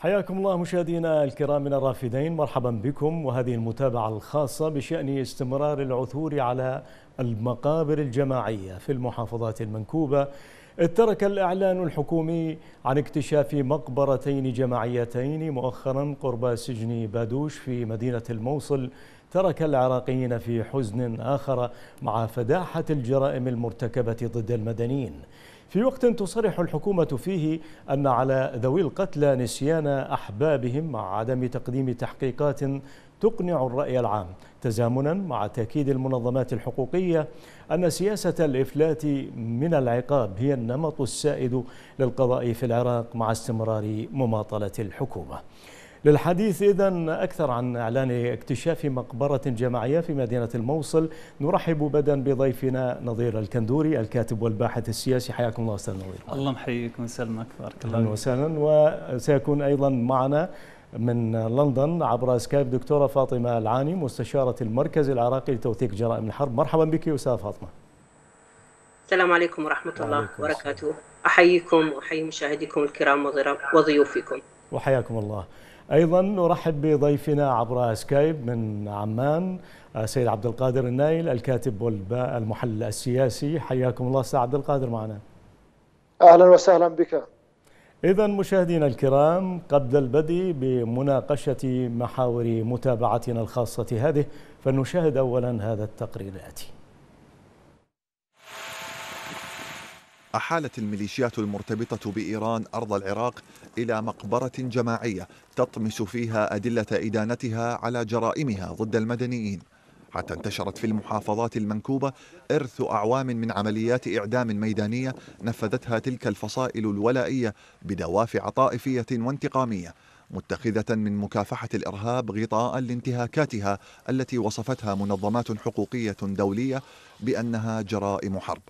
حياكم الله مشاهدينا الكرام من الرافدين مرحبا بكم. وهذه المتابعة الخاصة بشأن استمرار العثور على المقابر الجماعية في المحافظات المنكوبة. ترك الإعلان الحكومي عن اكتشاف مقبرتين جماعيتين مؤخرا قرب سجن بادوش في مدينة الموصل. ترك العراقيين في حزن آخر مع فداحة الجرائم المرتكبة ضد المدنيين. في وقت تصرح الحكومة فيه أن على ذوي القتلى نسيان أحبابهم مع عدم تقديم تحقيقات تقنع الرأي العام تزامنا مع تأكيد المنظمات الحقوقية أن سياسة الإفلات من العقاب هي النمط السائد للقضاء في العراق مع استمرار مماطلة الحكومة. للحديث إذا أكثر عن إعلان اكتشاف مقبرة جماعية في مدينة الموصل. نرحب بدا بضيفنا نظير الكندوري الكاتب والباحث السياسي. حياكم الله أستاذ نظير. الله محييك ويسلمك بارك الله أهلا وسهلا. وسيكون أيضا معنا من لندن عبر سكايب دكتورة فاطمة العاني مستشارة المركز العراقي لتوثيق جرائم الحرب. مرحبا بك أستاذ فاطمة. السلام عليكم ورحمة الله وبركاته. أحييكم وأحيي مشاهديكم الكرام وضيوفكم. وحياكم الله. أيضا نرحب بضيفنا عبر سكايب من عمان سيد عبد القادر النايل الكاتب والمحلل السياسي. حياكم الله أستاذ عبد القادر معنا. أهلا وسهلا بك. اذا مشاهدينا الكرام قبل البدء بمناقشة محاور متابعتنا الخاصة هذه فلنشاهد اولا هذا التقرير الآتي. أحالت الميليشيات المرتبطة بإيران أرض العراق إلى مقبرة جماعية تطمس فيها أدلة إدانتها على جرائمها ضد المدنيين. حتى انتشرت في المحافظات المنكوبة إرث أعوام من عمليات إعدام ميدانية نفذتها تلك الفصائل الولائية بدوافع طائفية وانتقامية متخذة من مكافحة الإرهاب غطاء لانتهاكاتها التي وصفتها منظمات حقوقية دولية بأنها جرائم حرب.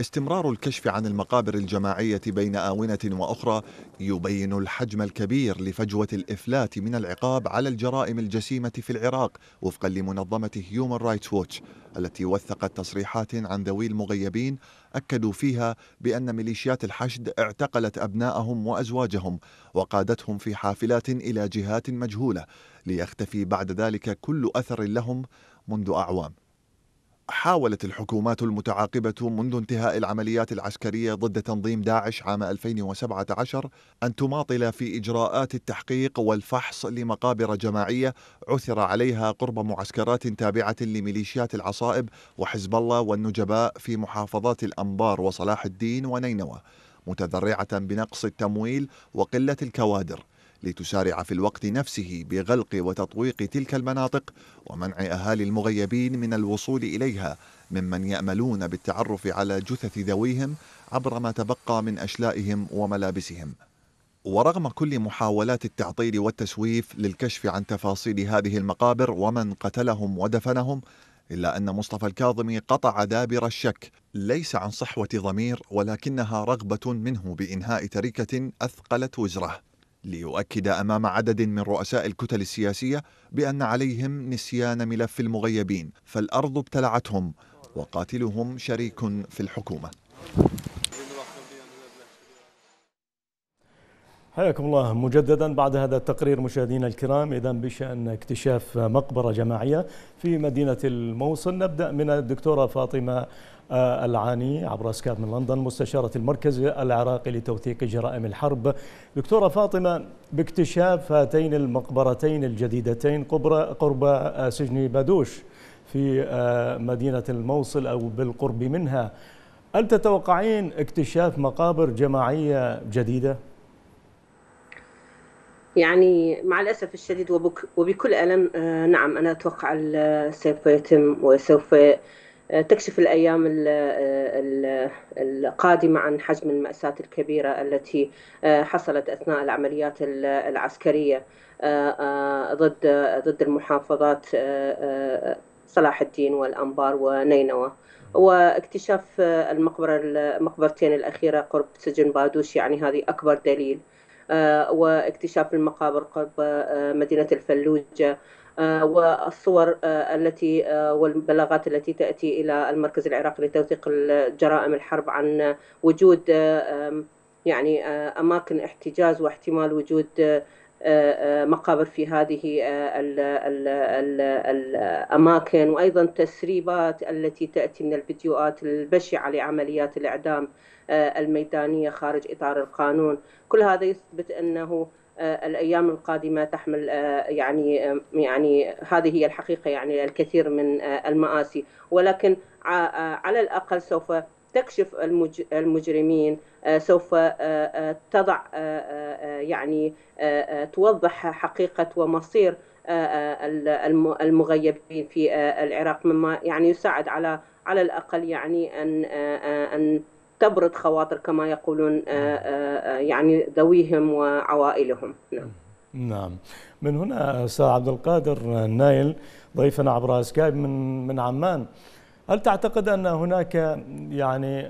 استمرار الكشف عن المقابر الجماعية بين آونة وأخرى يبين الحجم الكبير لفجوة الإفلات من العقاب على الجرائم الجسيمة في العراق وفقا لمنظمة هيومن رايتس ووتش التي وثقت تصريحات عن ذوي المغيبين أكدوا فيها بأن ميليشيات الحشد اعتقلت أبناءهم وأزواجهم وقادتهم في حافلات إلى جهات مجهولة ليختفي بعد ذلك كل أثر لهم منذ أعوام. حاولت الحكومات المتعاقبة منذ انتهاء العمليات العسكرية ضد تنظيم داعش عام 2017 أن تماطل في إجراءات التحقيق والفحص لمقابر جماعية عثر عليها قرب معسكرات تابعة لميليشيات العصائب وحزب الله والنجباء في محافظات الأنبار وصلاح الدين ونينوى متذرعة بنقص التمويل وقلة الكوادر. لتسارع في الوقت نفسه بغلق وتطويق تلك المناطق ومنع أهالي المغيبين من الوصول إليها ممن يأملون بالتعرف على جثث ذويهم عبر ما تبقى من أشلائهم وملابسهم. ورغم كل محاولات التعطيل والتسويف للكشف عن تفاصيل هذه المقابر ومن قتلهم ودفنهم إلا أن مصطفى الكاظمي قطع دابر الشك ليس عن صحوة ضمير ولكنها رغبة منه بإنهاء تركة أثقلت وزره ليؤكد أمام عدد من رؤساء الكتل السياسية بأن عليهم نسيان ملف المغيبين فالأرض ابتلعتهم وقاتلهم شريك في الحكومة. حياكم الله. مجددا بعد هذا التقرير مشاهدينا الكرام اذا بشأن اكتشاف مقبرة جماعية في مدينة الموصل نبدأ من الدكتورة فاطمة العاني عبر سكاب من لندن مستشارة المركز العراقي لتوثيق جرائم الحرب دكتورة فاطمة باكتشاف هاتين المقبرتين الجديدتين قرب آه، سجن بادوش في آه، مدينة الموصل أو بالقرب منها هل تتوقعين اكتشاف مقابر جماعية جديدة؟ يعني مع الأسف الشديد وبكل ألم نعم أنا أتوقع سوف يتم وسوف تكشف الأيام القادمة عن حجم المأساة الكبيرة التي حصلت أثناء العمليات العسكرية ضد ضد المحافظات صلاح الدين والأنبار ونينوى. واكتشاف المقبرة المقبرتين الأخيرة قرب سجن بادوش يعني هذه أكبر دليل. واكتشاف المقابر قرب مدينة الفلوجة. آه، والصور آه، التي آه، والبلاغات التي تأتي إلى المركز العراقي لتوثيق جرائم الحرب عن وجود يعني أماكن احتجاز واحتمال وجود مقابر في هذه الأماكن وأيضا تسريبات التي تأتي من الفيديوهات البشعة لعمليات الإعدام الميدانية خارج إطار القانون. كل هذا يثبت أنه الأيام القادمة تحمل يعني يعني هذه هي الحقيقة يعني الكثير من المآسي. ولكن على الأقل سوف تكشف المجرمين سوف تضع يعني توضح حقيقة ومصير المغيبين في العراق. مما يعني يساعد على على الأقل يعني أن أن تبرد خواطر كما يقولون يعني ذويهم وعوائلهم. نعم. نعم. من هنا أستاذ عبد القادر نايل ضيفنا عبر سكايب من من عمان. هل تعتقد أن هناك يعني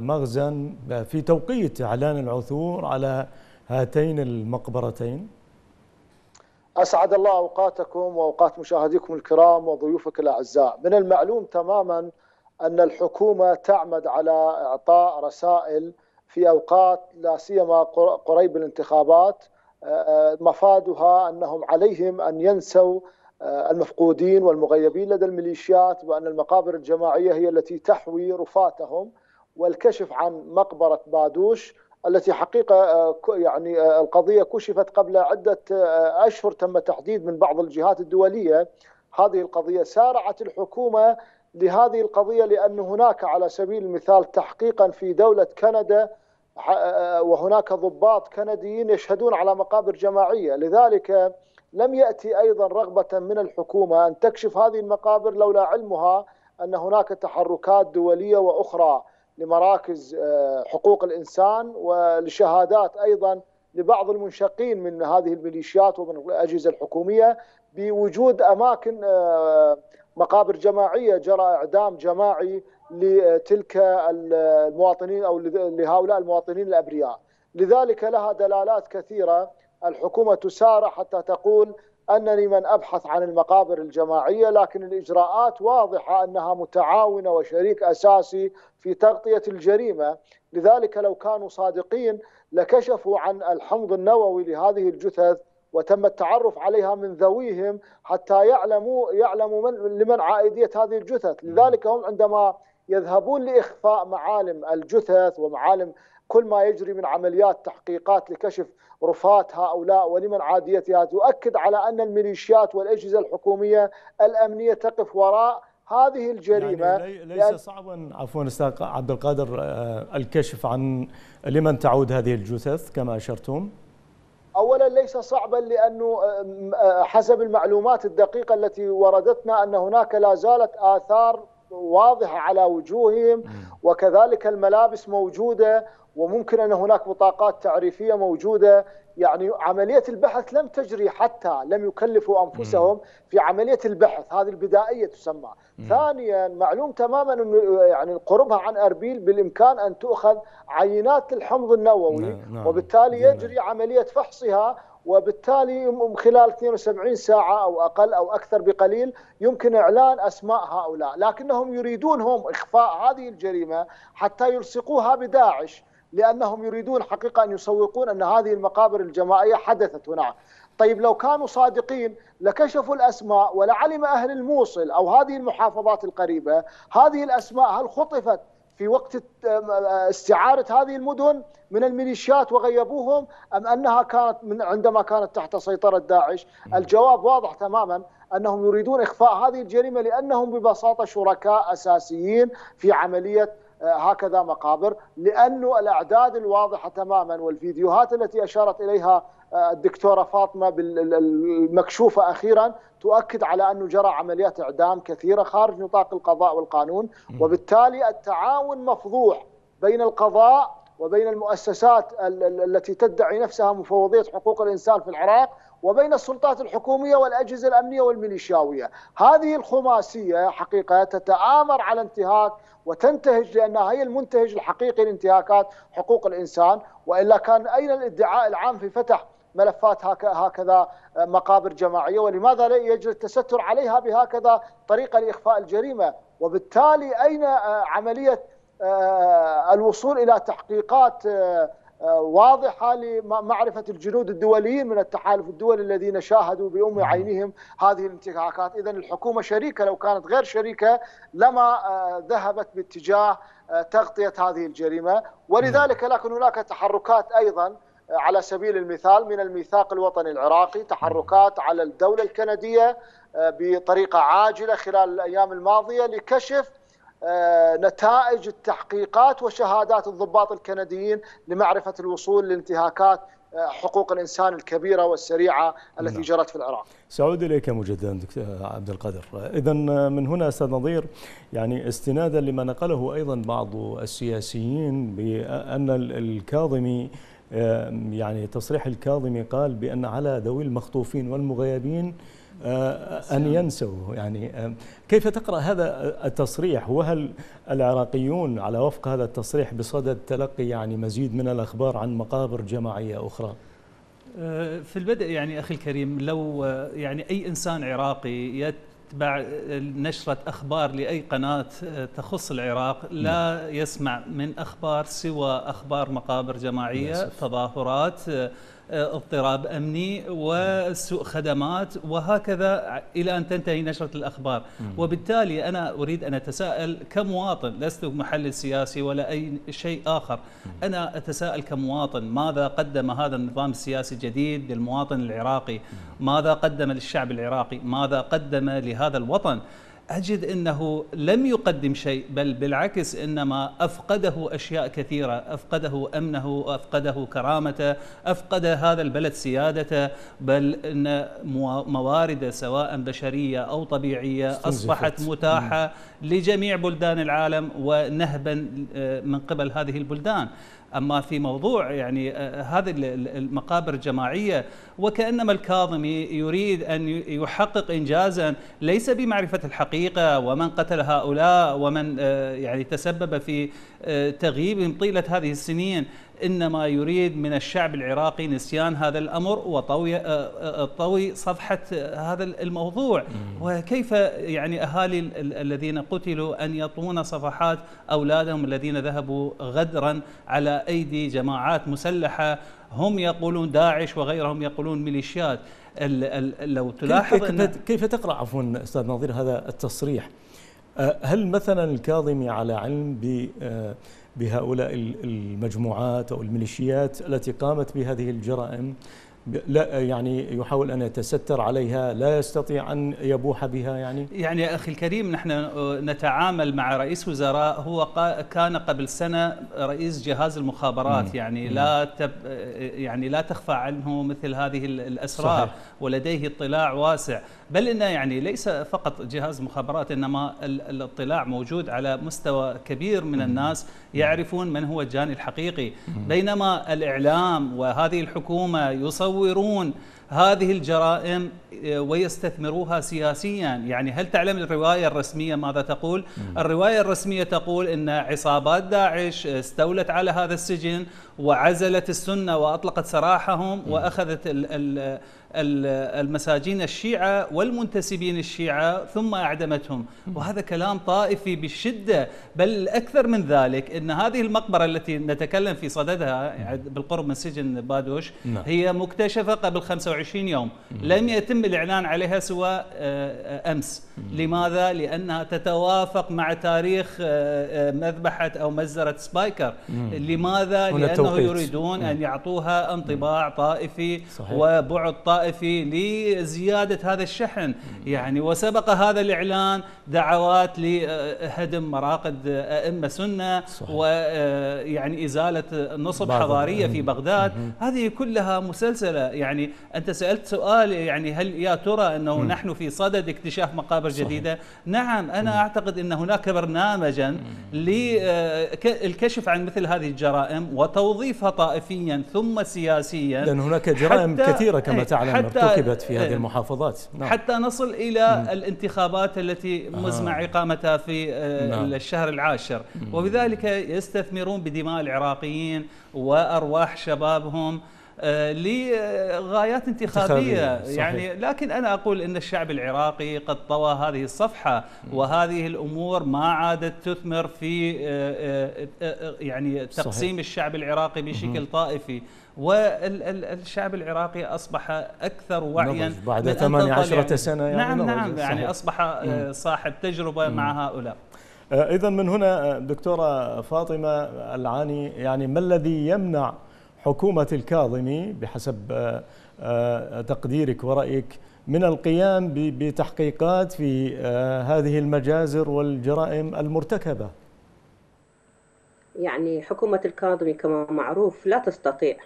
مغزى في توقيت إعلان العثور على هاتين المقبرتين؟ أسعد الله أوقاتكم وأوقات مشاهديكم الكرام وضيوفك الأعزاء، من المعلوم تماما أن الحكومة تعمد على إعطاء رسائل في أوقات لا سيما قريب الانتخابات مفادها أنهم عليهم أن ينسوا المفقودين والمغيبين لدى الميليشيات وان المقابر الجماعية هي التي تحوي رفاتهم والكشف عن مقبرة بادوش التي حقيقة يعني القضية كشفت قبل عدة أشهر تم تحديد من بعض الجهات الدولية. هذه القضية سارعت الحكومة لهذه القضية لأن هناك على سبيل المثال تحقيقا في دولة كندا وهناك ضباط كنديين يشهدون على مقابر جماعية. لذلك لم يأتي أيضا رغبة من الحكومة أن تكشف هذه المقابر لولا علمها أن هناك تحركات دولية وأخرى لمراكز حقوق الإنسان ولشهادات أيضا لبعض المنشقين من هذه الميليشيات ومن الأجهزة الحكومية بوجود أماكن مقابر جماعية جرى إعدام جماعي لتلك المواطنين أو لهؤلاء المواطنين الأبرياء. لذلك لها دلالات كثيرة. الحكومة تسارع حتى تقول أنني من أبحث عن المقابر الجماعية لكن الإجراءات واضحة أنها متعاونة وشريك أساسي في تغطية الجريمة. لذلك لو كانوا صادقين لكشفوا عن الحمض النووي لهذه الجثث وتم التعرف عليها من ذويهم حتى يعلموا يعلموا من لمن عائدية هذه الجثث، لذلك هم عندما يذهبون لإخفاء معالم الجثث ومعالم كل ما يجري من عمليات تحقيقات لكشف رفات هؤلاء ولمن عاديتها تؤكد على أن الميليشيات والأجهزة الحكومية الأمنية تقف وراء هذه الجريمة. يعني ليس لأن صعبا عفوا أستاذ عبد القادر الكشف عن لمن تعود هذه الجثث كما أشرتم؟ اولا ليس صعبا لأنه حسب المعلومات الدقيقة التي وردتنا أن هناك لا زالت آثار واضحة على وجوههم وكذلك الملابس موجودة وممكن أن هناك بطاقات تعريفية موجودة يعني عملية البحث لم تجري حتى لم يكلفوا أنفسهم في عملية البحث هذه البدائية تسمى. ثانيا معلوم تماما انه يعني قربها عن أربيل بالإمكان أن تؤخذ عينات الحمض النووي نعم. نعم. وبالتالي يجري عملية فحصها وبالتالي خلال 72 ساعة أو أقل أو أكثر بقليل يمكن إعلان أسماء هؤلاء لكنهم يريدون هم إخفاء هذه الجريمة حتى يلصقوها بداعش لأنهم يريدون حقيقة أن يسوقون أن هذه المقابر الجماعية حدثت هناك. طيب لو كانوا صادقين لكشفوا الأسماء ولعلم أهل الموصل أو هذه المحافظات القريبة هذه الأسماء هل خطفت في وقت استعارة هذه المدن من الميليشيات وغيبوهم أم أنها كانت من عندما كانت تحت سيطرة داعش؟ الجواب واضح تماما أنهم يريدون إخفاء هذه الجريمة لأنهم ببساطة شركاء أساسيين في عملية هكذا مقابر لأنه الأعداد الواضحة تماما والفيديوهات التي أشارت إليها الدكتورة فاطمة المكشوفة أخيرا تؤكد على أنه جرى عمليات إعدام كثيرة خارج نطاق القضاء والقانون وبالتالي التعاون مفضوح بين القضاء وبين المؤسسات التي تدعي نفسها مفوضية حقوق الإنسان في العراق وبين السلطات الحكومية والأجهزة الأمنية والميليشياوية. هذه الخماسية حقيقة تتآمر على انتهاك وتنتهج لأنها هي المنتهج الحقيقي لانتهاكات حقوق الإنسان وإلا كان أين الادعاء العام في فتح ملفات هكذا مقابر جماعية ولماذا لا يجري التستر عليها بهكذا طريقة لإخفاء الجريمة وبالتالي أين عملية الوصول إلى تحقيقات واضحة لمعرفة الجنود الدوليين من التحالف الدولي الذين شاهدوا بأم نعم. عينهم هذه الانتهاكات، اذا الحكومة شريكة لو كانت غير شريكة لما ذهبت باتجاه تغطية هذه الجريمة، ولذلك نعم. لكن هناك تحركات أيضا على سبيل المثال من الميثاق الوطني العراقي تحركات على الدولة الكندية بطريقة عاجلة خلال الأيام الماضية لكشف آه، نتائج التحقيقات وشهادات الضباط الكنديين لمعرفة الوصول لانتهاكات آه، حقوق الإنسان الكبيرة والسريعة التي نعم. جرت في العراق. سأعود إليك مجددا دكتور عبد القادر. اذا من هنا أستاذ نظير يعني استنادا لما نقله أيضا بعض السياسيين بأن الكاظمي يعني تصريح الكاظمي قال بأن على ذوي المخطوفين والمغيبين آه، أن ينسوا يعني آه، كيف تقرأ هذا التصريح؟ وهل العراقيون على وفق هذا التصريح بصدد تلقي يعني مزيد من الأخبار عن مقابر جماعية أخرى؟ آه، في البدء يعني أخي الكريم لو يعني أي إنسان عراقي يتبع نشرة أخبار لأي قناة تخص العراق لا نعم. يسمع من أخبار سوى أخبار مقابر جماعية تظاهرات اضطراب أمني وسوء خدمات وهكذا إلى أن تنتهي نشرة الأخبار. وبالتالي أنا أريد أن أتساءل كمواطن لست محلل سياسي ولا أي شيء آخر. أنا أتساءل كمواطن ماذا قدم هذا النظام السياسي الجديد للمواطن العراقي؟ ماذا قدم للشعب العراقي؟ ماذا قدم لهذا الوطن؟ أجد أنه لم يقدم شيء بل بالعكس إنما أفقده أشياء كثيرة أفقده أمنه أفقده كرامته أفقد هذا البلد سيادته بل أن موارده سواء بشرية أو طبيعية أصبحت متاحة لجميع بلدان العالم ونهبا آه، من قبل هذه البلدان. أما في موضوع يعني آه، هذه المقابر الجماعية وكأنما الكاظمي يريد أن يحقق انجازا ليس بمعرفة الحقيقة ومن قتل هؤلاء ومن آه، يعني تسبب في آه، تغييبهم طيلة هذه السنين. إنما يريد من الشعب العراقي نسيان هذا الأمر وطوي طوي صفحة هذا الموضوع. وكيف يعني أهالي الذين قتلوا أن يطون صفحات أولادهم الذين ذهبوا غدرا على أيدي جماعات مسلحة؟ هم يقولون داعش وغيرهم يقولون ميليشيات. لو تلاحظ كيف, كيف تقرأ عفوا أستاذ نظير هذا التصريح؟ أه، هل مثلا الكاظمي على علم ب بهؤلاء المجموعات أو الميليشيات التي قامت بهذه الجرائم لا يعني يحاول أن يتستر عليها لا يستطيع أن يبوح بها يعني يعني يا أخي الكريم نحن نتعامل مع رئيس وزراء هو كان قبل سنة رئيس جهاز المخابرات مم. يعني مم. لا تب يعني لا تخفى عنه مثل هذه الأسرار صحيح. ولديه اطلاع واسع بل انه يعني ليس فقط جهاز مخابرات إنما الاطلاع موجود على مستوى كبير من الناس يعرفون من هو الجاني الحقيقي. بينما الإعلام وهذه الحكومة يصورون هذه الجرائم آه، ويستثمروها سياسيا. يعني هل تعلم الرواية الرسمية ماذا تقول؟ الرواية الرسمية تقول أن عصابات داعش استولت على هذا السجن وعزلت السنة وأطلقت سراحهم وأخذت ال ال المساجين الشيعة والمنتسبين الشيعة ثم أعدمتهم. وهذا كلام طائفي بالشدة. بل الأكثر من ذلك أن هذه المقبرة التي نتكلم في صددها بالقرب من سجن بادوش نعم. هي مكتشفة قبل 25 يوم. لم يتم الإعلان عليها سوى آه، آه، أمس. لماذا؟ لأنها تتوافق مع تاريخ آه، مذبحة أو مجزرة سبايكر. لماذا؟ لأنه يريدون أن يعطوها انطباع طائفي. وبعد طائفي الطائفي لزيادة هذا الشحن. يعني وسبق هذا الإعلان دعوات لهدم مراقد أئمة سنة ويعني إزالة نصب حضارية في بغداد. هذه كلها مسلسلة. يعني أنت سألت سؤال يعني هل يا ترى أنه نحن في صدد اكتشاف مقابر جديدة؟ نعم أنا أعتقد أن هناك برنامجا للكشف عن مثل هذه الجرائم وتوظيفها طائفيا ثم سياسيا لأن هناك جرائم كثيرة كما تعلم حتى ارتكبت في هذه إيه. المحافظات نعم. حتى نصل إلى مم. الانتخابات التي مزمع آه. إقامتها في آه، نعم. الشهر العاشر مم. وبذلك يستثمرون بدماء العراقيين وأرواح شبابهم لغايات انتخابية صحيح. يعني لكن أنا أقول إن الشعب العراقي قد طوى هذه الصفحة وهذه الأمور ما عادت تثمر في يعني تقسيم صحيح. الشعب العراقي بشكل طائفي والشعب العراقي أصبح أكثر وعيا بعد 18 يعني سنة يعني نعم نعم يعني أصبح آه، صاحب تجربة مم. مع هؤلاء. آه، اذا من هنا آه، دكتورة فاطمة العاني يعني ما الذي يمنع حكومة الكاظمي بحسب تقديرك ورأيك من القيام بتحقيقات في هذه المجازر والجرائم المرتكبة؟ يعني حكومة الكاظمي كما معروف لا تستطيع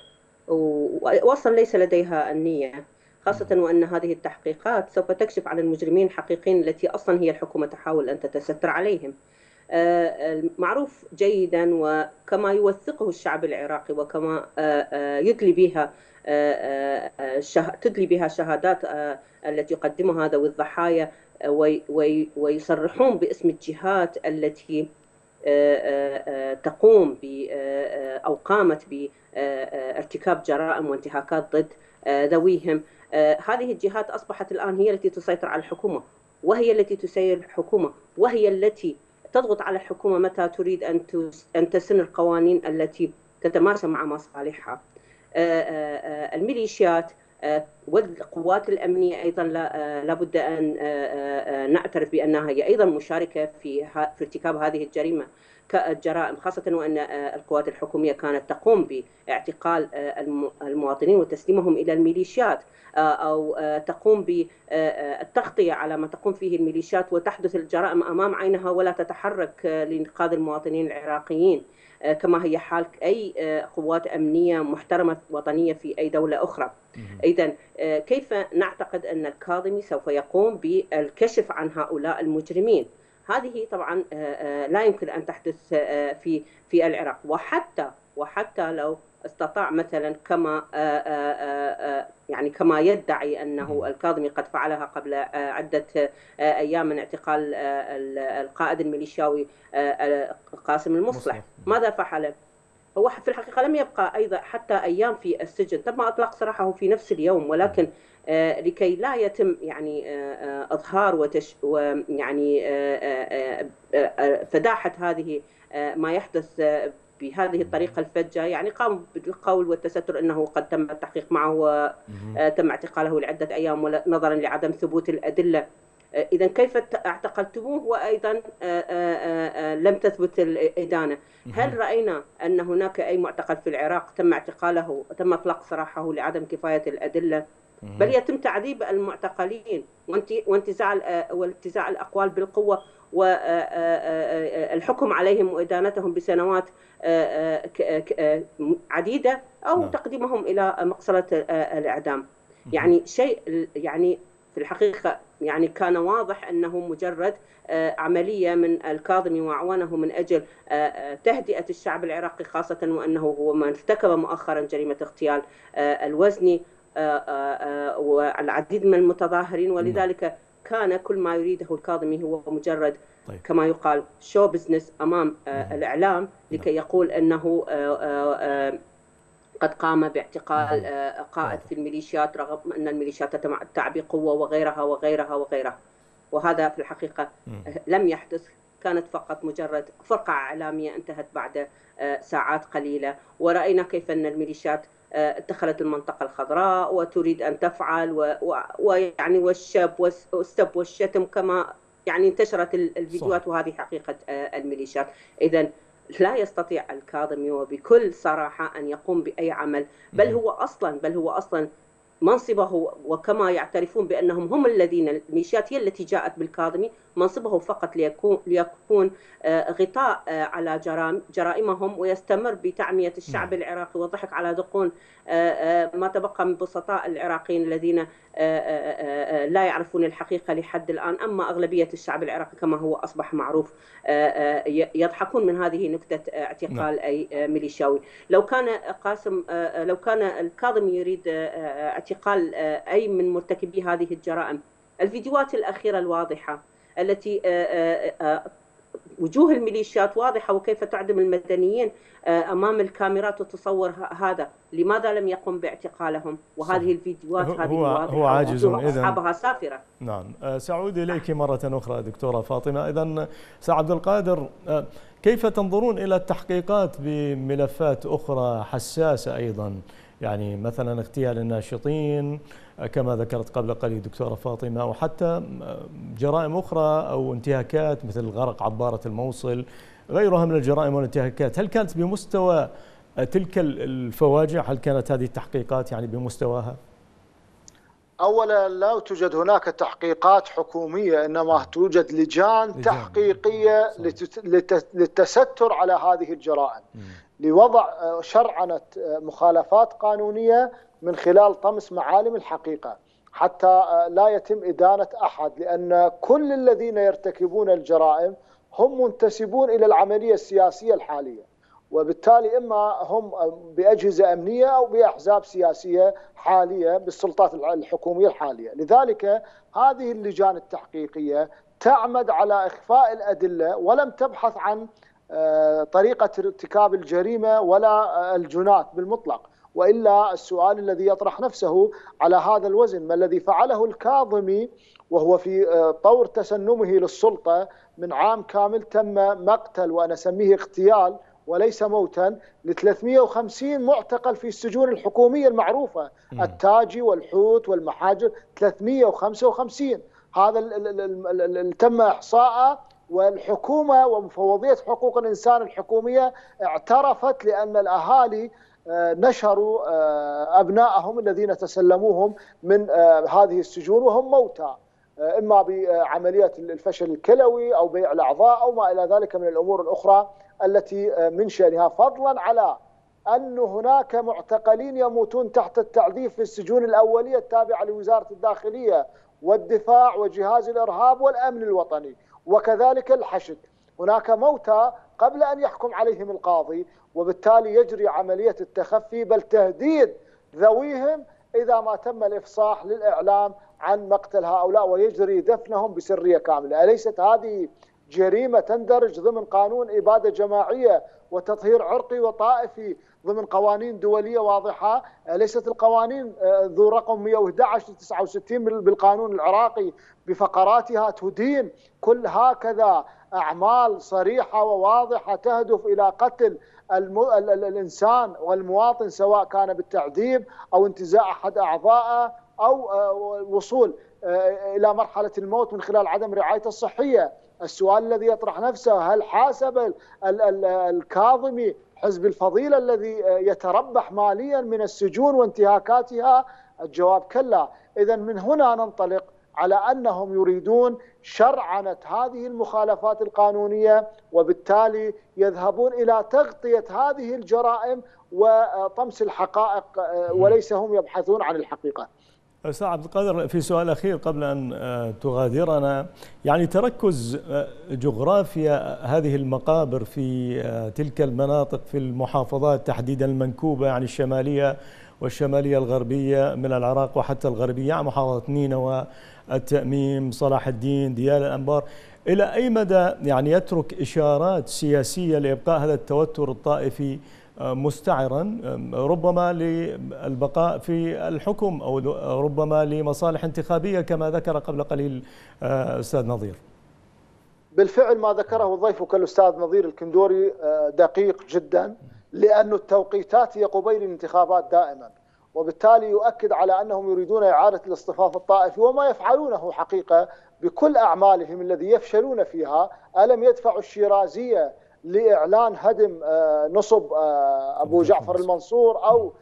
واصلا ليس لديها النية خاصة وأن هذه التحقيقات سوف تكشف عن المجرمين الحقيقيين التي أصلا هي الحكومة تحاول أن تتستر عليهم. آه، معروف جيدا وكما يوثقه الشعب العراقي وكما آه، آه، يدلي بها تدلي بها شهادات التي يقدمها ذوي الضحايا ويصرحون باسم الجهات التي تقوم ب أو قامت بارتكاب جرائم وانتهاكات ضد ذويهم. هذه الجهات أصبحت الآن هي التي تسيطر على الحكومة وهي التي تسير الحكومة وهي التي تضغط على الحكومة متى تريد أن أن تسن القوانين التي تتماشى مع مصالحها. الميليشيات والقوات الأمنية أيضا لابد أن نعترف بأنها هي أيضا مشاركة في في ارتكاب هذه الجريمة الجرائم خاصة وأن القوات الحكومية كانت تقوم باعتقال المواطنين وتسليمهم إلى الميليشيات أو تقوم بالتغطية على ما تقوم فيه الميليشيات وتحدث الجرائم أمام عينها ولا تتحرك لإنقاذ المواطنين العراقيين. كما هي حال أي قوات أمنية محترمة وطنية في أي دولة أخرى. إذا كيف نعتقد أن الكاظمي سوف يقوم بالكشف عن هؤلاء المجرمين؟ هذه طبعا لا يمكن أن تحدث في في العراق. وحتى وحتى لو استطاع مثلا كما يعني كما يدعي أنه الكاظمي قد فعلها قبل عدة أيام من اعتقال القائد الميليشياوي قاسم المصلح. ماذا فعل؟ هو في الحقيقة لم يبقى أيضا حتى أيام في السجن. تم إطلاق سراحه في نفس اليوم ولكن لكي لا يتم يعني إظهار وتش ويعني فداحة هذه ما يحدث بهذه الطريقة الفجة. يعني قام بالقول والتستر إنه قد تم التحقيق معه وتم اعتقاله لعدة أيام نظرا لعدم ثبوت الأدلة. اذا كيف اعتقلتموه؟ وأيضا لم تثبت الإدانة. هل رأينا أن هناك أي معتقل في العراق تم اعتقاله تم إطلاق سراحه لعدم كفاية الأدلة؟ بل يتم تعذيب المعتقلين وانتزاع وانتزاع الأقوال بالقوة والحكم عليهم وإدانتهم بسنوات عديدة أو نعم. تقديمهم إلى مقصله الإعدام يعني شيء يعني في الحقيقة يعني كان واضح أنه مجرد عملية من الكاظمي واعوانه من أجل تهدئة الشعب العراقي خاصة وأنه هو من ارتكب مؤخرا جريمة اغتيال الوزني والعديد من المتظاهرين نعم. ولذلك كان كل ما يريده الكاظمي هو مجرد طيب. كما يقال شو بزنس أمام آه الإعلام نعم. لكي يقول إنه آه آه قد قام باعتقال نعم. آه قائد في الميليشيات رغم أن الميليشيات تتمتع بقوه وغيرها وغيرها وغيرها وهذا في الحقيقة لم يحدث كانت فقط مجرد فرقة إعلامية انتهت بعد آه، ساعات قليلة ورأينا كيف أن الميليشيات اتخذت المنطقة الخضراء وتريد أن تفعل ويعني والشب والسب والشتم كما يعني انتشرت الفيديوهات صح. وهذه حقيقة آه، الميليشيات إذا لا يستطيع الكاظمي وبكل صراحة أن يقوم بأي عمل بل هو أصلا بل هو أصلا منصبه وكما يعترفون بأنهم هم الذين الميليشيات هي التي جاءت بالكاظمي منصبه فقط ليكون ليكون آه، غطاء آه، على جرائمهم ويستمر بتعمية الشعب نعم. العراقي والضحك على دقون ما تبقى من بسطاء العراقيين الذين لا يعرفون الحقيقة لحد الآن أما أغلبية الشعب العراقي كما هو أصبح معروف يضحكون من هذه نكتة اعتقال نعم. أي ميليشياوي لو كان قاسم لو كان الكاظمي يريد اعتقال أي من مرتكبي هذه الجرائم. الفيديوهات الأخيرة الواضحة التي وجوه الميليشيات واضحة وكيف تعدم المدنيين أمام الكاميرات وتصور هذا. لماذا لم يقم باعتقالهم؟ وهذه. الفيديوهات هذه هو, هو عاجز إذن. أصحابها سافرة. نعم. سأعود إليك مرة أخرى دكتورة فاطمة. إذا سعد القادر كيف تنظرون إلى التحقيقات بملفات أخرى حساسة أيضا؟ يعني مثلا اغتيال الناشطين كما ذكرت قبل قليل دكتورة فاطمة أو حتى جرائم أخرى أو انتهاكات مثل غرق عبارة الموصل غيرها من الجرائم والانتهاكات. هل كانت بمستوى تلك الفواجع هل كانت هذه التحقيقات يعني بمستواها؟ اولا لا توجد هناك تحقيقات حكومية إنما توجد لجان تحقيقية للتستر على هذه الجرائم. لوضع شرعنه مخالفات قانونية من خلال طمس معالم الحقيقة. حتى لا يتم إدانة أحد لأن كل الذين يرتكبون الجرائم هم منتسبون إلى العملية السياسية الحالية. وبالتالي إما هم بأجهزة أمنية أو بأحزاب سياسية حالية بالسلطات الحكومية الحالية، لذلك هذه اللجان التحقيقية تعمد على إخفاء الأدلة ولم تبحث عن آه، طريقة ارتكاب الجريمة ولا الجنات بالمطلق، وإلا السؤال الذي يطرح نفسه على هذا الوزن ما الذي فعله الكاظمي وهو في آه، طور تسنمه للسلطة من عام كامل تم مقتل وأنا أسميه اغتيال وليس موتا ل 350 معتقل في السجون الحكومية المعروفة م. التاجي والحوت والمحاجر 355 هذا اللي تم إحصاءه والحكومة ومفوضية حقوق الإنسان الحكومية اعترفت لأن الأهالي آه، نشروا آه، أبنائهم الذين تسلموهم من آه، هذه السجون وهم موتى إما بعملية الفشل الكلوي أو بيع الأعضاء أو ما إلى ذلك من الأمور الأخرى التي من شأنها فضلا على أن هناك معتقلين يموتون تحت التعذيب في السجون الأولية التابعة لوزارة الداخلية والدفاع وجهاز الإرهاب والأمن الوطني. وكذلك الحشد. هناك موتى قبل أن يحكم عليهم القاضي وبالتالي يجري عملية التخفي بل تهديد ذويهم إذا ما تم الإفصاح للإعلام عن مقتل هؤلاء ويجري دفنهم بسرية كاملة. أليست هذه جريمة تندرج ضمن قانون إبادة جماعية وتطهير عرقي وطائفي ضمن قوانين دولية واضحة. ليست القوانين آه، ذو رقم 111 69 بالقانون العراقي بفقراتها تدين كل هكذا أعمال صريحة وواضحة تهدف إلى قتل الم... ال... ال... الإنسان والمواطن سواء كان بالتعذيب أو انتزاع أحد اعضائه أو آه، وصول آه، إلى مرحلة الموت من خلال عدم رعايته الصحية. السؤال الذي يطرح نفسه هل حاسب الكاظمي حزب الفضيلة الذي يتربح ماليا من السجون وانتهاكاتها؟ الجواب كلا. إذا من هنا ننطلق على أنهم يريدون شرعنة هذه المخالفات القانونية وبالتالي يذهبون إلى تغطية هذه الجرائم وطمس الحقائق وليس هم يبحثون عن الحقيقة. أستاذ عبد القادر في سؤال أخير قبل أن آه، تغادرنا. يعني تركز آه، جغرافيا هذه المقابر في آه، تلك المناطق في المحافظات تحديدا المنكوبة يعني الشمالية والشمالية الغربية من العراق وحتى الغربية يعني محافظة نينوى التاميم صلاح الدين ديال الأنبار. إلى أي مدى يعني يترك إشارات سياسية لإبقاء هذا التوتر الطائفي مستعرا ربما للبقاء في الحكم أو ربما لمصالح انتخابية كما ذكر قبل قليل آه، أستاذ نظير. بالفعل ما ذكره ضيفك الأستاذ نظير الكندوري آه، دقيق جدا لأن التوقيتات هي قبيل الانتخابات دائما وبالتالي يؤكد على أنهم يريدون إعادة الاصطفاف الطائفي وما يفعلونه حقيقة بكل أعمالهم الذي يفشلون فيها ألم يدفعوا الشيرازية لإعلان هدم آه، نصب آه، أبو جعفر المنصور أو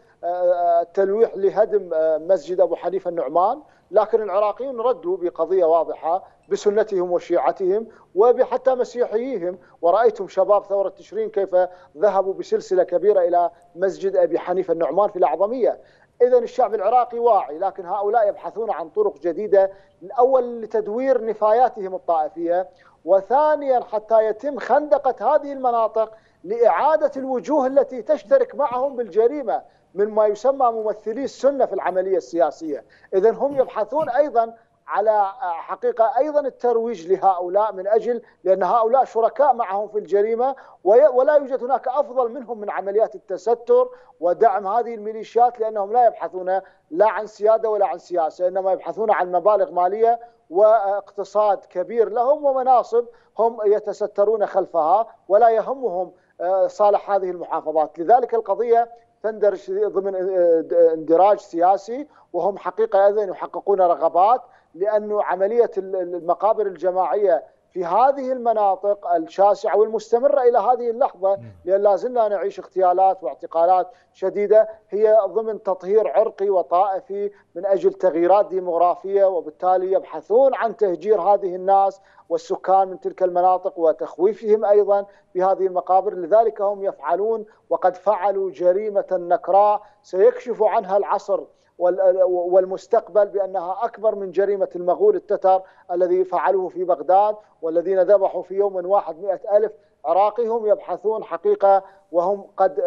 التلويح آه، لهدم مسجد أبو حنيفة النعمان. لكن العراقيون ردوا بقضية واضحة بسنتهم وشيعتهم وبحتى مسيحييهم ورأيتم شباب ثورة تشرين كيف ذهبوا بسلسلة كبيرة إلى مسجد أبي حنيفة النعمان في الأعظمية. اذا الشعب العراقي واعي لكن هؤلاء يبحثون عن طرق جديدة الأول لتدوير نفاياتهم الطائفية وثانيا حتى يتم خندقة هذه المناطق لإعادة الوجوه التي تشترك معهم بالجريمة مما يسمى ممثلي السنة في العملية السياسية. إذا هم يبحثون أيضا على حقيقة أيضا الترويج لهؤلاء من أجل لأن هؤلاء شركاء معهم في الجريمة ولا يوجد هناك أفضل منهم من عمليات التستر ودعم هذه الميليشيات لأنهم لا يبحثون لا عن سيادة ولا عن سياسة إنما يبحثون عن مبالغ مالية واقتصاد كبير لهم ومناصب هم يتسترون خلفها ولا يهمهم آه، صالح هذه المحافظات. لذلك القضية تندرج ضمن آه، اندراج سياسي وهم حقيقة أيضا يحققون رغبات لأنه عملية المقابر الجماعية في هذه المناطق الشاسعة والمستمرة إلى هذه اللحظة لأن لا زلنا نعيش اغتيالات واعتقالات شديدة هي ضمن تطهير عرقي وطائفي من أجل تغييرات ديموغرافية وبالتالي يبحثون عن تهجير هذه الناس والسكان من تلك المناطق وتخويفهم أيضا بهذه المقابر. لذلك هم يفعلون وقد فعلوا جريمة نكراء سيكشف عنها العصر والمستقبل بأنها أكبر من جريمة المغول التتر الذي فعلوه في بغداد والذين ذبحوا في يوم واحد مئة ألف عراقي هم يبحثون حقيقة وهم قد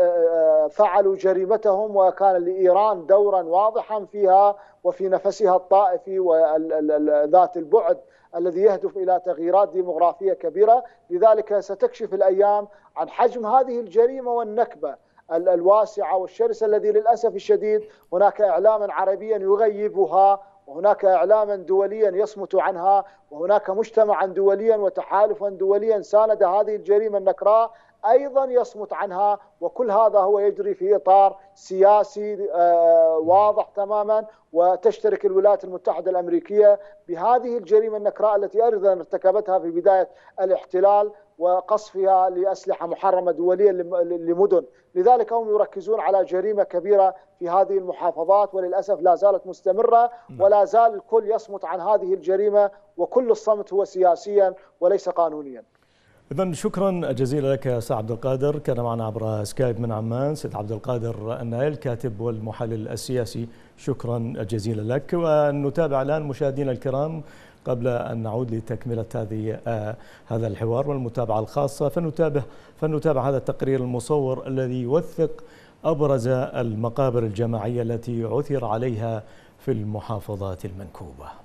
فعلوا جريمتهم وكان لإيران دورا واضحا فيها وفي نفسها الطائفي وذات البعد الذي يهدف إلى تغييرات ديمغرافية كبيرة. لذلك ستكشف الأيام عن حجم هذه الجريمة والنكبة. الواسعة والشرسة الذي للأسف الشديد هناك إعلاما عربيا يغيبها وهناك إعلاما دوليا يصمت عنها وهناك مجتمعا دوليا وتحالفا دوليا ساند هذه الجريمة النكراء أيضا يصمت عنها وكل هذا هو يجري في إطار سياسي آه، واضح تماما وتشترك الولايات المتحدة الأمريكية بهذه الجريمة النكراء التي أيضا ارتكبتها في بداية الاحتلال. وقصفها لأسلحة محرمة دوليا لمدن، لذلك هم يركزون على جريمة كبيرة في هذه المحافظات وللأسف لا زالت مستمرة نعم. ولا زال الكل يصمت عن هذه الجريمة وكل الصمت هو سياسيا وليس قانونيا. اذا شكرا جزيلا لك يا عبد القادر كان معنا عبر سكايب من عمان سيد عبد القادر النايل الكاتب والمحلل السياسي شكرا جزيلا لك ونتابع الآن مشاهدينا الكرام قبل أن نعود لتكملة هذه آه هذا الحوار والمتابعة الخاصة. فنتابع فنتابع هذا التقرير المصور الذي يوثق أبرز المقابر الجماعية التي عثر عليها في المحافظات المنكوبة.